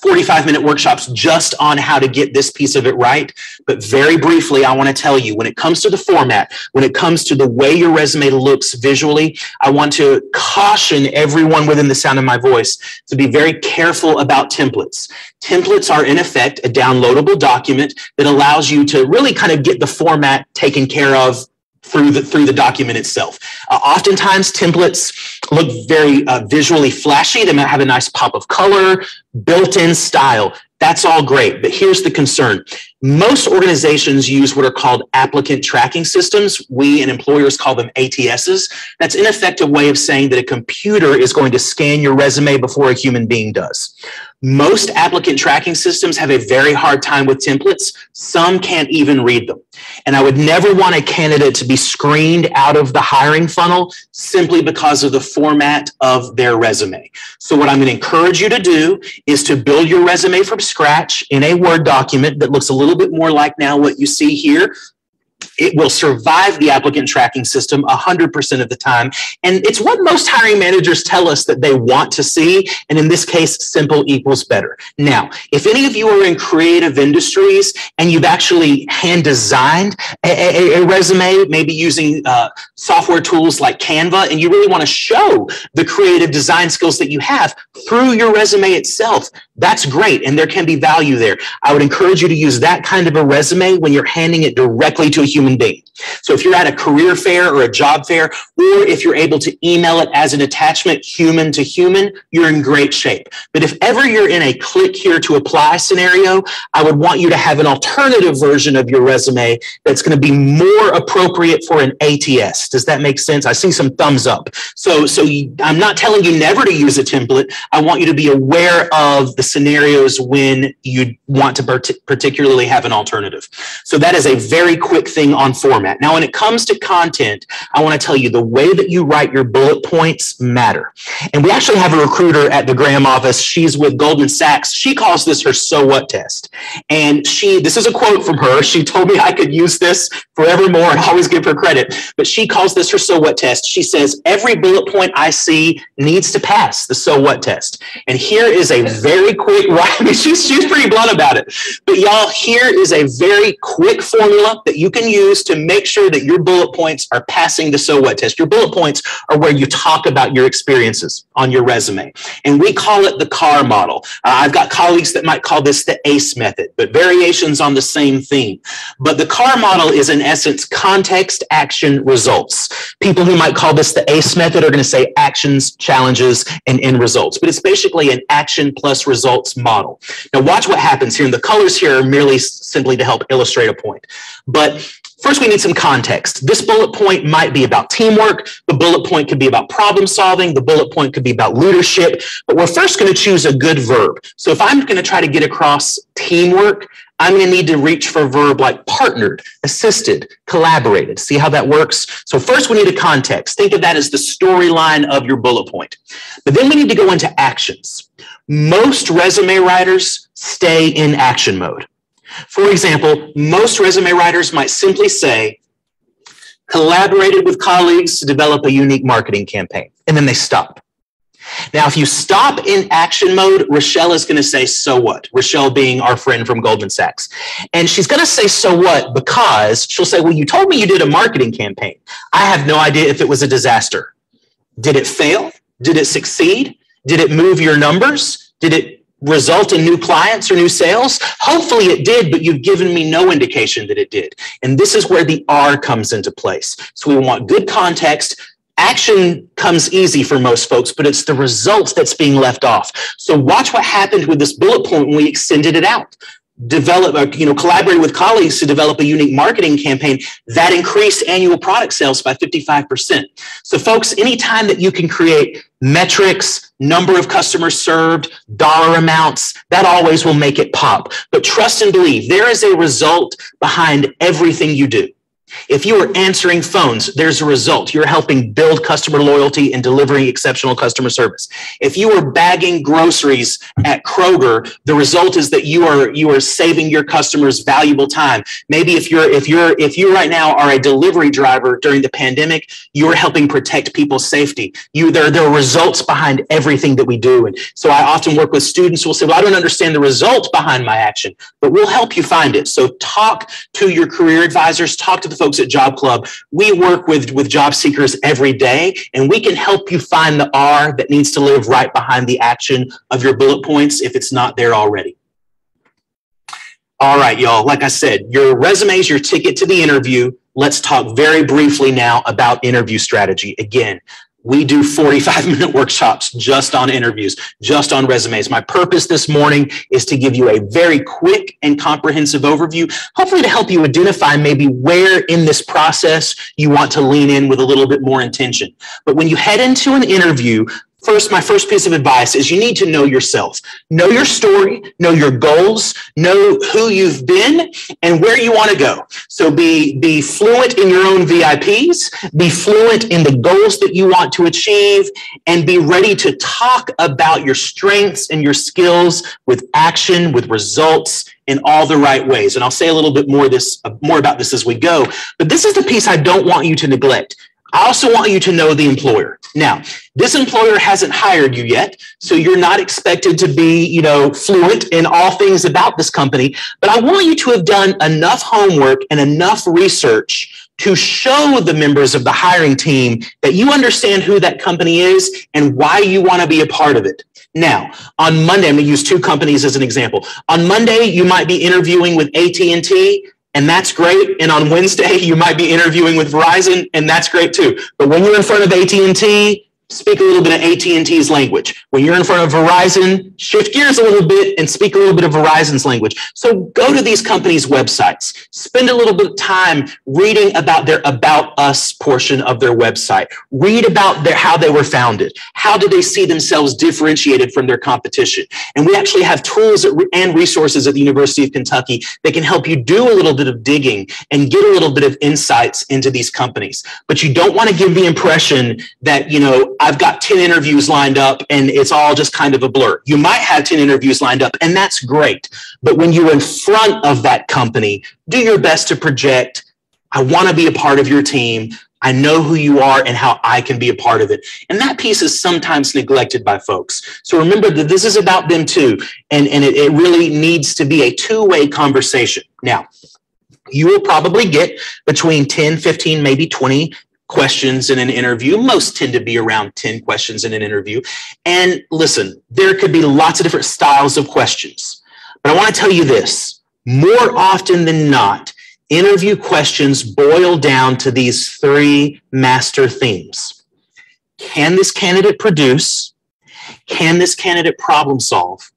45 minute workshops just on how to get this piece of it right. But very briefly, I want to tell you when it comes to the format, when it comes to the way your resume looks visually, I want to caution everyone within the sound of my voice to be very careful about templates. Templates are, in effect, a downloadable document that allows you to really kind of get the format taken care of through the through the document itself. Uh, oftentimes, templates look very uh, visually flashy. They might have a nice pop of color, built-in style. That's all great, but here's the concern. Most organizations use what are called applicant tracking systems. We and employers call them ATSs. That's an effective way of saying that a computer is going to scan your resume before a human being does. Most applicant tracking systems have a very hard time with templates. Some can't even read them. And I would never want a candidate to be screened out of the hiring funnel simply because of the format of their resume. So what I'm going to encourage you to do is to build your resume from scratch in a Word document that looks a little bit more like now what you see here It will survive the applicant tracking system 100% of the time. And it's what most hiring managers tell us that they want to see. And in this case, simple equals better. Now, if any of you are in creative industries and you've actually hand designed a, a, a resume, maybe using uh, software tools like Canva, and you really want to show the creative design skills that you have through your resume itself, that's great. And there can be value there. I would encourage you to use that kind of a resume when you're handing it directly to a human being. So if you're at a career fair or a job fair, or if you're able to email it as an attachment, human to human, you're in great shape. But if ever you're in a click here to apply scenario, I would want you to have an alternative version of your resume that's going to be more appropriate for an ATS. Does that make sense? I see some thumbs up. So, so I'm not telling you never to use a template. I want you to be aware of the scenarios when you want to particularly have an alternative. So that is a very quick thing on format. Now, when it comes to content, I want to tell you the way that you write your bullet points matter. And we actually have a recruiter at the Graham office. She's with Goldman Sachs. She calls this her so what test. And she, this is a quote from her. She told me I could use this forevermore and always give her credit. But she calls this her so what test. She says, every bullet point I see needs to pass the so what test. And here is a very quick, *laughs* I mean, she's, she's pretty blunt about it. But y'all, here is a very quick formula that you can use to make sure that your bullet points are passing the so what test. Your bullet points are where you talk about your experiences on your resume. And we call it the CAR model. Uh, I've got colleagues that might call this the ACE method, but variations on the same theme. But the CAR model is in essence context, action, results. People who might call this the ACE method are going to say actions, challenges, and end results. But it's basically an action plus results model. Now watch what happens here. And the colors here are merely simply to help illustrate a point. But First, we need some context. This bullet point might be about teamwork. The bullet point could be about problem solving. The bullet point could be about leadership. But we're first going to choose a good verb. So if I'm going to try to get across teamwork, I'm going to need to reach for a verb like partnered, assisted, collaborated. See how that works? So first we need a context. Think of that as the storyline of your bullet point. But then we need to go into actions. Most resume writers stay in action mode. For example, most resume writers might simply say, collaborated with colleagues to develop a unique marketing campaign, and then they stop. Now, if you stop in action mode, Rochelle is going to say, so what? Rochelle being our friend from Goldman Sachs. And she's going to say, so what? Because she'll say, well, you told me you did a marketing campaign. I have no idea if it was a disaster. Did it fail? Did it succeed? Did it move your numbers? Did it result in new clients or new sales? Hopefully it did, but you've given me no indication that it did. And this is where the R comes into place. So we want good context. Action comes easy for most folks, but it's the results that's being left off. So watch what happened with this bullet point when we extended it out develop, uh, you know, collaborate with colleagues to develop a unique marketing campaign that increased annual product sales by 55%. So folks, anytime that you can create metrics, number of customers served, dollar amounts, that always will make it pop. But trust and believe there is a result behind everything you do. If you are answering phones, there's a result. You're helping build customer loyalty and delivering exceptional customer service. If you are bagging groceries at Kroger, the result is that you are you are saving your customers valuable time. Maybe if you're if you're if you right now are a delivery driver during the pandemic, you're helping protect people's safety. You there there are results behind everything that we do. And so I often work with students who will say, "Well, I don't understand the result behind my action," but we'll help you find it. So talk to your career advisors, talk to the folks at Job Club, we work with, with job seekers every day, and we can help you find the R that needs to live right behind the action of your bullet points if it's not there already. All right, y'all. Like I said, your resume is your ticket to the interview. Let's talk very briefly now about interview strategy. Again, we do 45 *laughs* minute workshops just on interviews, just on resumes. My purpose this morning is to give you a very quick and comprehensive overview, hopefully to help you identify maybe where in this process you want to lean in with a little bit more intention. But when you head into an interview, first, my first piece of advice is you need to know yourself. Know your story, know your goals, know who you've been and where you want to go. So be, be fluent in your own VIPs, be fluent in the goals that you want to achieve, and be ready to talk about your strengths and your skills with action, with results in all the right ways. And I'll say a little bit more this more about this as we go. But this is the piece I don't want you to neglect. I also want you to know the employer. Now, this employer hasn't hired you yet, so you're not expected to be, you know, fluent in all things about this company, but I want you to have done enough homework and enough research to show the members of the hiring team that you understand who that company is and why you want to be a part of it. Now, on Monday, I'm going to use two companies as an example. On Monday, you might be interviewing with AT&T and that's great. And on Wednesday, *laughs* you might be interviewing with Verizon, and that's great too. But when you're in front of AT&T, speak a little bit of AT&T's language. When you're in front of Verizon, shift gears a little bit and speak a little bit of Verizon's language. So go to these companies' websites. Spend a little bit of time reading about their about us portion of their website. Read about their how they were founded. How do they see themselves differentiated from their competition? And we actually have tools and resources at the University of Kentucky that can help you do a little bit of digging and get a little bit of insights into these companies. But you don't want to give the impression that, you know, I've got 10 interviews lined up and it's all just kind of a blur. You might have 10 interviews lined up and that's great. But when you're in front of that company, do your best to project, I want to be a part of your team. I know who you are and how I can be a part of it. And that piece is sometimes neglected by folks. So remember that this is about them too. And, and it, it really needs to be a two way conversation. Now, you will probably get between 10, 15, maybe 20 questions in an interview. Most tend to be around 10 questions in an interview. And listen, there could be lots of different styles of questions. But I want to tell you this more often than not, interview questions boil down to these three master themes Can this candidate produce? Can this candidate problem solve?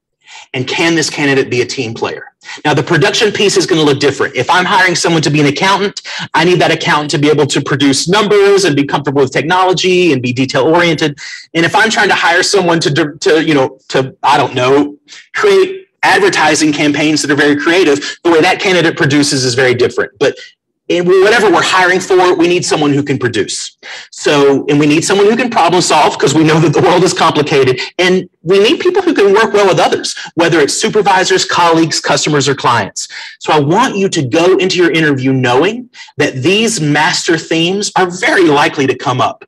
And can this candidate be a team player? Now, the production piece is going to look different. If I'm hiring someone to be an accountant, I need that accountant to be able to produce numbers and be comfortable with technology and be detail oriented. And if I'm trying to hire someone to, to you know, to, I don't know, create advertising campaigns that are very creative, the way that candidate produces is very different. But and whatever we're hiring for, we need someone who can produce. So, and we need someone who can problem solve because we know that the world is complicated. And we need people who can work well with others, whether it's supervisors, colleagues, customers, or clients. So I want you to go into your interview knowing that these master themes are very likely to come up.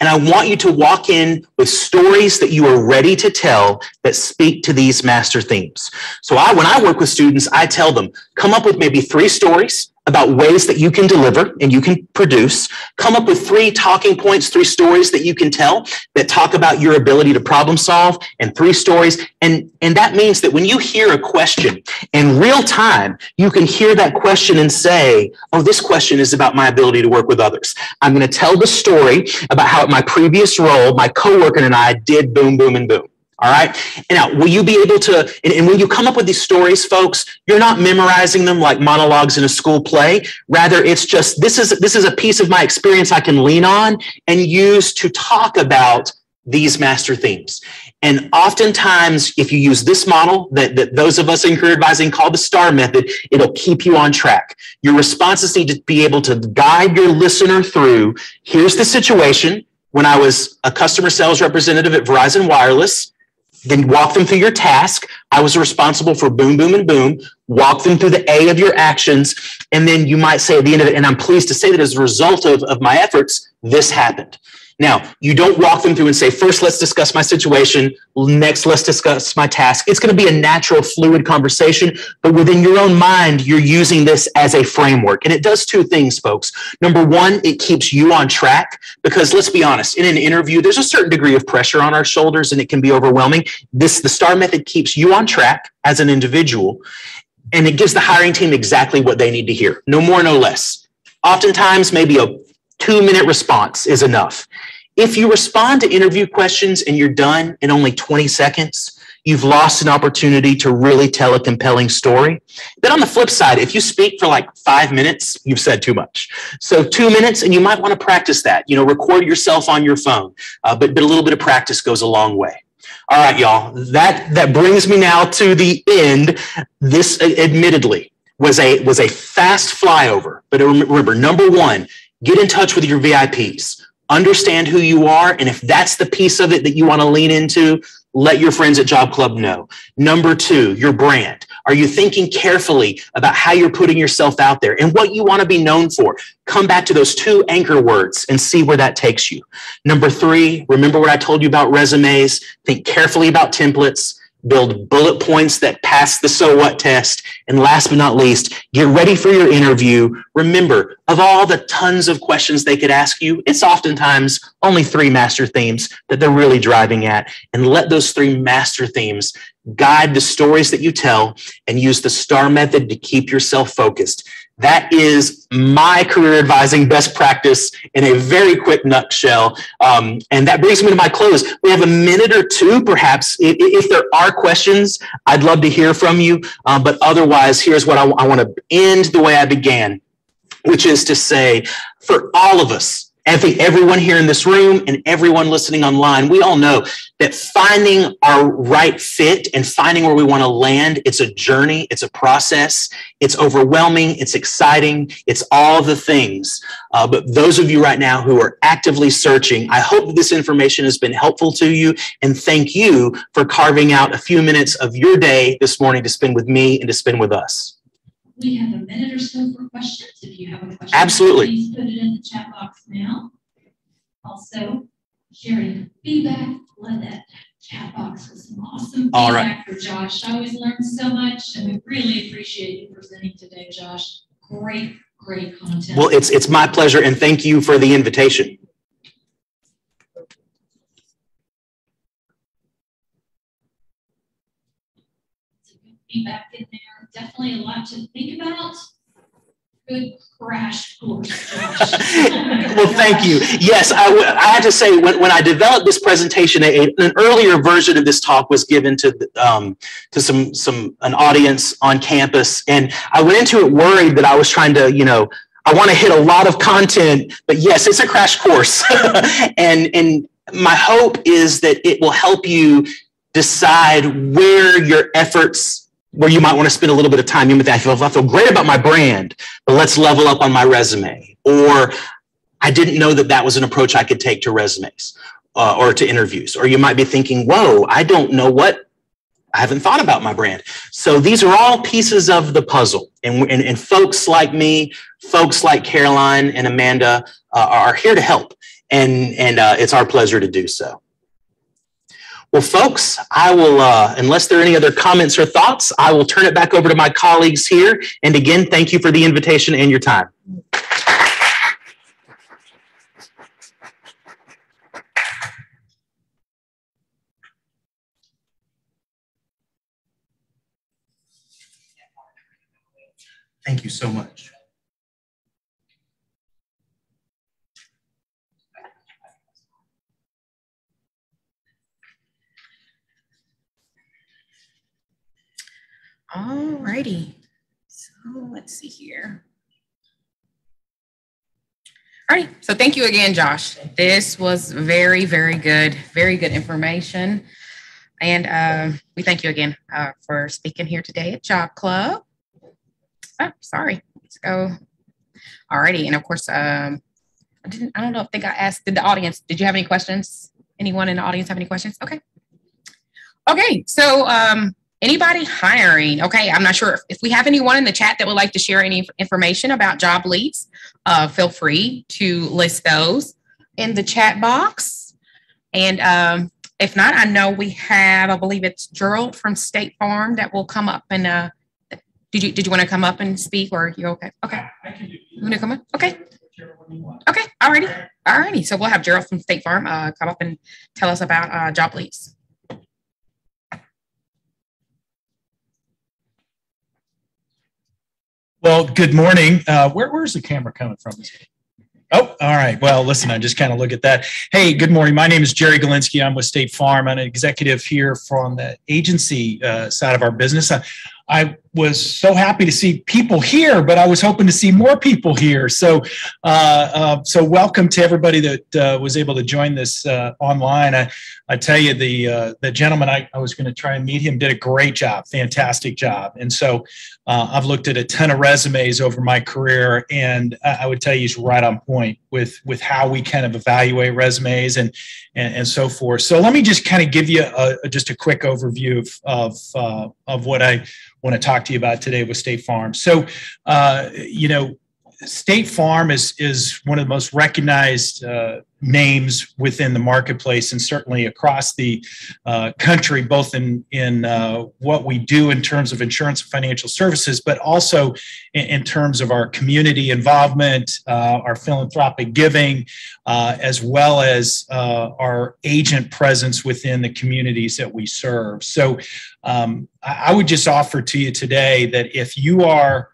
And I want you to walk in with stories that you are ready to tell that speak to these master themes. So I, when I work with students, I tell them, come up with maybe three stories about ways that you can deliver and you can produce. Come up with three talking points, three stories that you can tell that talk about your ability to problem solve and three stories. And, and that means that when you hear a question in real time, you can hear that question and say, oh, this question is about my ability to work with others. I'm going to tell the story about how at my previous role, my coworker and I did boom, boom, and boom. All right. And now, will you be able to? And, and, when you come up with these stories, folks, you're not memorizing them like monologues in a school play. Rather, it's just this is this is a piece of my experience I can lean on and use to talk about these master themes. And oftentimes, if you use this model that, that those of us in career advising call the STAR method, it'll keep you on track. Your responses need to be able to guide your listener through here's the situation. When I was a customer sales representative at Verizon Wireless, then walk them through your task. I was responsible for boom, boom, and boom. Walk them through the A of your actions. And then you might say at the end of it, and I'm pleased to say that as a result of, of my efforts, this happened. Now, you don't walk them through and say, first, let's discuss my situation. Next, let's discuss my task. It's going to be a natural, fluid conversation, but within your own mind, you're using this as a framework. And it does two things, folks. Number one, it keeps you on track because let's be honest, in an interview, there's a certain degree of pressure on our shoulders and it can be overwhelming. This, the STAR method keeps you on track as an individual and it gives the hiring team exactly what they need to hear. No more, no less. Oftentimes, maybe a two minute response is enough. If you respond to interview questions and you're done in only 20 seconds, you've lost an opportunity to really tell a compelling story. Then on the flip side, if you speak for like five minutes, you've said too much. So two minutes, and you might want to practice that. You know, record yourself on your phone, uh, but, but a little bit of practice goes a long way. All right, y'all. That that brings me now to the end. This, admittedly, was a was a fast flyover. But remember, number one, get in touch with your VIPs. Understand who you are, and if that's the piece of it that you want to lean into, let your friends at Job Club know. Number two, your brand. Are you thinking carefully about how you're putting yourself out there and what you want to be known for? Come back to those two anchor words and see where that takes you. Number three, remember what I told you about resumes. Think carefully about templates build bullet points that pass the so what test. And last but not least, get ready for your interview. Remember, of all the tons of questions they could ask you, it's oftentimes only three master themes that they're really driving at. And let those three master themes guide the stories that you tell and use the STAR method to keep yourself focused. That is my career advising best practice in a very quick nutshell. Um, and that brings me to my close. We have a minute or two, perhaps. If, if there are questions, I'd love to hear from you. Um, but otherwise, here's what I, I want to end the way I began, which is to say, for all of us, Think everyone here in this room and everyone listening online, we all know that finding our right fit and finding where we want to land, it's a journey, it's a process, it's overwhelming, it's exciting, it's all the things. Uh, but those of you right now who are actively searching, I hope this information has been helpful to you. And thank you for carving out a few minutes of your day this morning to spend with me and to spend with us. We have a minute or so for questions. If you have a question, Absolutely. please put it in the chat box now. Also, sharing feedback, love that chat box with some awesome All right. feedback for Josh. I always learn so much, and we really appreciate you presenting today, Josh. Great, great content. Well, it's it's my pleasure, and thank you for the invitation. feedback in there. Definitely a lot to think about. Good crash course. *laughs* *laughs* well, thank you. Yes, I, I had to say when, when I developed this presentation, a, an earlier version of this talk was given to um, to some some an audience on campus, and I went into it worried that I was trying to, you know, I want to hit a lot of content, but yes, it's a crash course, *laughs* and and my hope is that it will help you decide where your efforts where you might want to spend a little bit of time in with that. I feel, I feel great about my brand, but let's level up on my resume. Or I didn't know that that was an approach I could take to resumes uh, or to interviews. Or you might be thinking, whoa, I don't know what, I haven't thought about my brand. So these are all pieces of the puzzle. And, and, and folks like me, folks like Caroline and Amanda uh, are here to help. And, and uh, it's our pleasure to do so. Well, folks, I will, uh, unless there are any other comments or thoughts, I will turn it back over to my colleagues here. And again, thank you for the invitation and your time. Thank you so much. All righty. So let's see here. All right. So thank you again, Josh. This was very, very good, very good information. And uh, we thank you again uh, for speaking here today at Job Club. Oh, sorry. Let's go. All righty. And of course, um, I didn't, I don't know, I think I asked, did the audience, did you have any questions? Anyone in the audience have any questions? Okay. Okay. So um, anybody hiring? Okay i'm not sure. If we have anyone in the chat that would like to share any information about job leads uh, feel free to list those in the chat box. And um, if not i know we have i believe it's gerald from state farm that will come up and uh, did you did you want to come up and speak or you okay? Okay. You want to come up? Okay. Okay alrighty. Alrighty. So we'll have gerald from state farm uh, come up and tell us about uh, job leads Well, good morning. Uh, where, where's the camera coming from? Oh, all right. Well, listen, I just kind of look at that. Hey, good morning. My name is Jerry Galinsky. I'm with State Farm. I'm an executive here from the agency uh, side of our business. I, I was so happy to see people here, but I was hoping to see more people here. So, uh, uh, so welcome to everybody that uh, was able to join this uh, online. I, I tell you, the uh, the gentleman I, I was going to try and meet him did a great job, fantastic job. And so, uh, I've looked at a ton of resumes over my career, and I, I would tell you he's right on point with with how we kind of evaluate resumes and and, and so forth. So, let me just kind of give you a, just a quick overview of of, of what I want to talk to you about today with State Farm. So, uh, you know, State Farm is is one of the most recognized uh, names within the marketplace and certainly across the uh, country, both in in uh, what we do in terms of insurance and financial services, but also in, in terms of our community involvement, uh, our philanthropic giving, uh, as well as uh, our agent presence within the communities that we serve. So, um, I would just offer to you today that if you are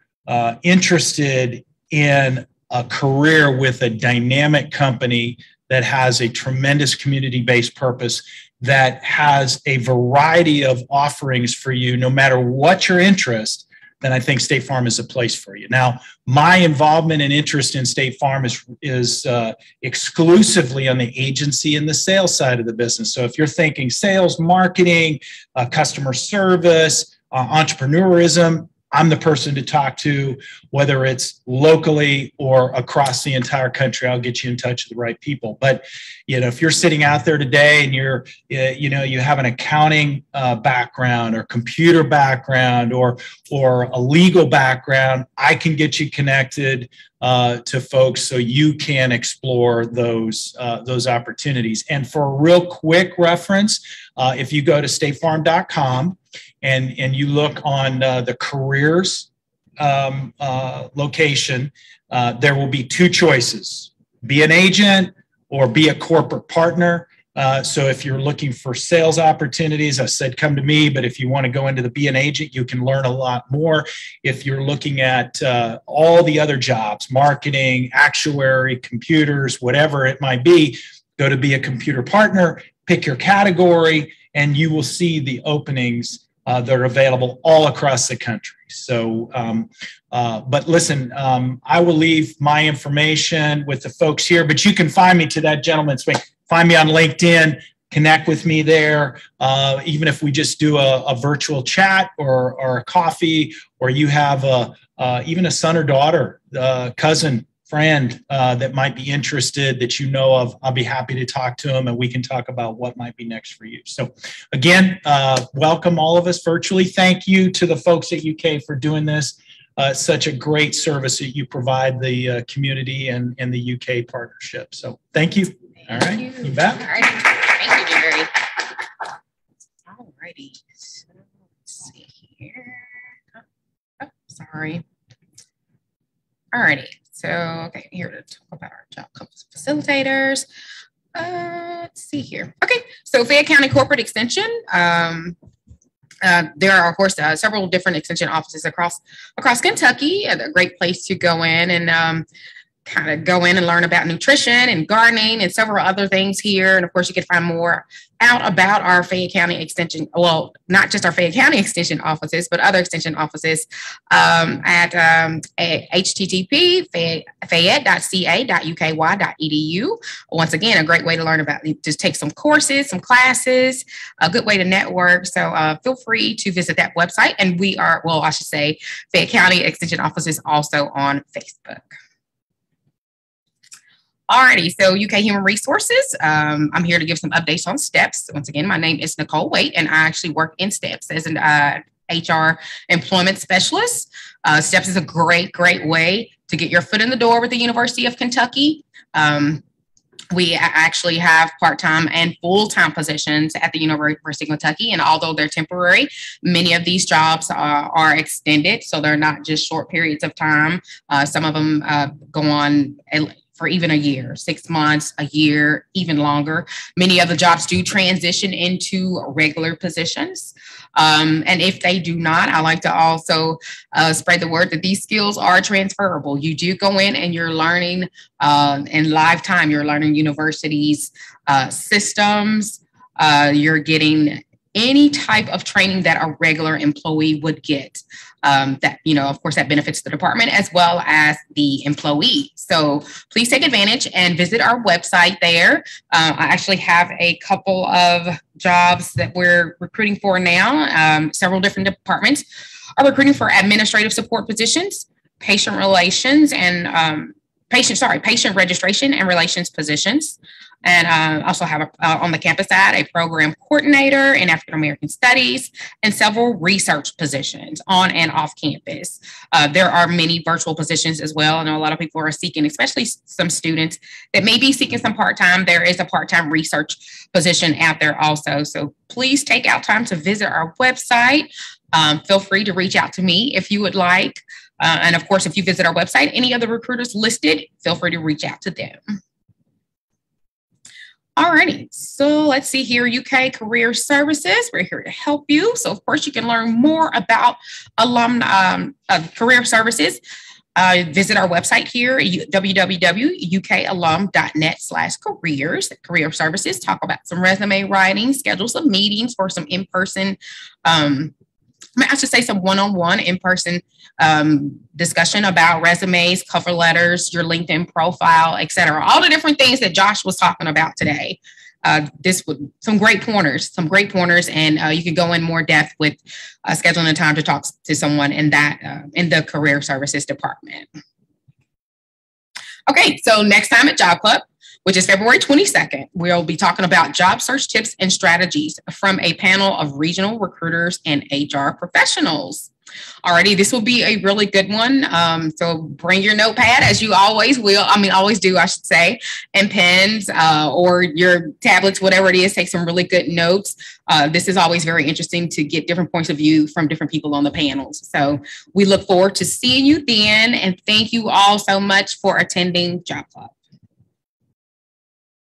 interested in a career with a dynamic company that has a tremendous community based purpose, that has a variety of offerings for you, no matter what your interest, then I think State Farm is a place for you. Now, my involvement and interest in State Farm is, is uh, exclusively on the agency and the sales side of the business. So if you're thinking sales, marketing, uh, customer service, uh, entrepreneurism, I'm the person to talk to, whether it's locally or across the entire country. I'll get you in touch with the right people. But you know, if you're sitting out there today and you're, you know, you have an accounting uh, background or computer background or or a legal background, I can get you connected uh, to folks so you can explore those uh, those opportunities. And for a real quick reference, uh, if you go to statefarm.com and, and you look on uh, the careers um, uh, location, uh, there will be two choices be an agent or be a corporate partner. Uh, so if you're looking for sales opportunities, I said come to me. But if you want to go into the be an agent, you can learn a lot more. If you're looking at uh, all the other jobs, marketing, actuary, computers, whatever it might be, go to be a computer partner, pick your category, and you will see the openings uh, that are available all across the country. So, um, uh, but listen, um, I will leave my information with the folks here, but you can find me to that gentleman's way. Find me on LinkedIn, connect with me there. Uh, even if we just do a, a virtual chat or, or a coffee, or you have a, uh, even a son or daughter, uh, cousin friend uh, that might be interested that you know of, I'll be happy to talk to them and we can talk about what might be next for you. So, again, uh, welcome all of us virtually. Thank you to the folks at UK for doing this. Uh, such a great service that you provide the uh, community and, and the UK partnership. So, thank you. All right, you, you bet. All right. Thank you, Jerry. All righty. So, let's see here. Oh, sorry. All righty. So, okay, here to talk about our job facilitators. Uh, let's see here. Okay, so Fayette County Cooperative Extension. Um, uh, there are, of course, uh, several different extension offices across across Kentucky. A great place to go in and um, kind of go in and learn about nutrition and gardening and several other things here. And of course, you can find more out about our Fayette County Extension, well, not just our Fayette County *laughs* Extension offices, but other Extension offices um, at, um, http fayette.ca.uky.edu. Once again, a great way to learn about, just take some courses, some classes, a good way to network. So uh, feel free to visit that website. And we are, well, I should say, Fayette County Extension offices also on Facebook. Alrighty, so UK Human Resources. Um, I'm here to give some updates on STEPS. Once again, my name is Nicole Waite, and I actually work in STEPS as an uh, HR employment specialist. Uh, STEPS is a great, great way to get your foot in the door with the University of Kentucky. Um, we actually have part-time and full-time positions at the University of Kentucky, and although they're temporary, many of these jobs are, are extended, so they're not just short periods of time. Uh, some of them uh, go on for even a year, six months, a year, even longer. Many of the jobs do transition into regular positions. Um, and if they do not, I like to also uh, spread the word that these skills are transferable. You do go in and you're learning uh, in lifetime, you're learning universities, uh, systems, uh, you're getting any type of training that a regular employee would get. Um, that you know, of course, that benefits the department as well as the employee. So please take advantage and visit our website there. Uh, I actually have a couple of jobs that we're recruiting for now. Um, several different departments are recruiting for administrative support positions, patient relations, and um, patient sorry patient registration and relations positions and uh, also have a, uh, on the campus side a program coordinator in African American Studies and several research positions on and off campus. Uh, there are many virtual positions as well. I know a lot of people are seeking, especially some students that may be seeking some part time. There is a part time research position out there also. So please take out time to visit our website. Um, feel free to reach out to me if you would like. Uh, and of course, if you visit our website, any other recruiters listed, feel free to reach out to them. Alrighty, so let's see here, UK Career Services. We're here to help you. So, of course, you can learn more about alum um, uh, career services. Uh, visit our website here, www.ukalum.net slash careers, career services. Talk about some resume writing, schedule some meetings for some in-person um, I should say some one-on-one in-person um, discussion about resumes, cover letters, your LinkedIn profile, et cetera. All the different things that Josh was talking about today. Uh, this would some great pointers, some great pointers, and uh, you can go in more depth with uh, scheduling a time to talk to someone in that uh, in the career services department. Okay, so next time at Job Club, which is February 22nd. We'll be talking about job search tips and strategies from a panel of regional recruiters and HR professionals. Alrighty, this will be a really good one. Um, so bring your notepad as you always will. I mean, always do, I should say, and pens uh, or your tablets, whatever it is. Take some really good notes. Uh, this is always very interesting to get different points of view from different people on the panels. So we look forward to seeing you then. And thank you all so much for attending Job Club.